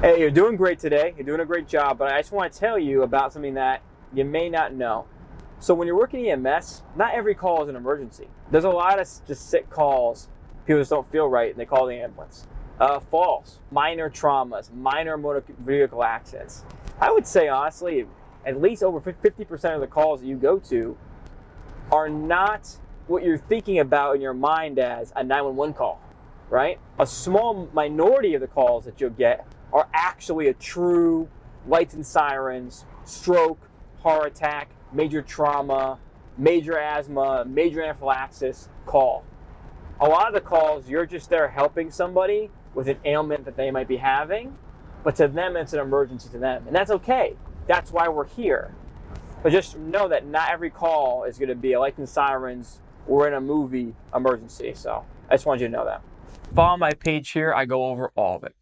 Hey, you're doing great today. You're doing a great job, but I just want to tell you about something that you may not know. So, when you're working EMS, not every call is an emergency. There's a lot of just sick calls. People just don't feel right and they call the ambulance. Uh, falls, minor traumas, minor motor vehicle accidents. I would say, honestly, at least over 50% of the calls that you go to are not what you're thinking about in your mind as a 911 call, right? A small minority of the calls that you'll get are actually a true lights and sirens, stroke, heart attack, major trauma, major asthma, major anaphylaxis call. A lot of the calls, you're just there helping somebody with an ailment that they might be having, but to them, it's an emergency to them. And that's okay. That's why we're here. But just know that not every call is going to be a lights and sirens or in a movie emergency. So I just wanted you to know that. Follow my page here. I go over all of it.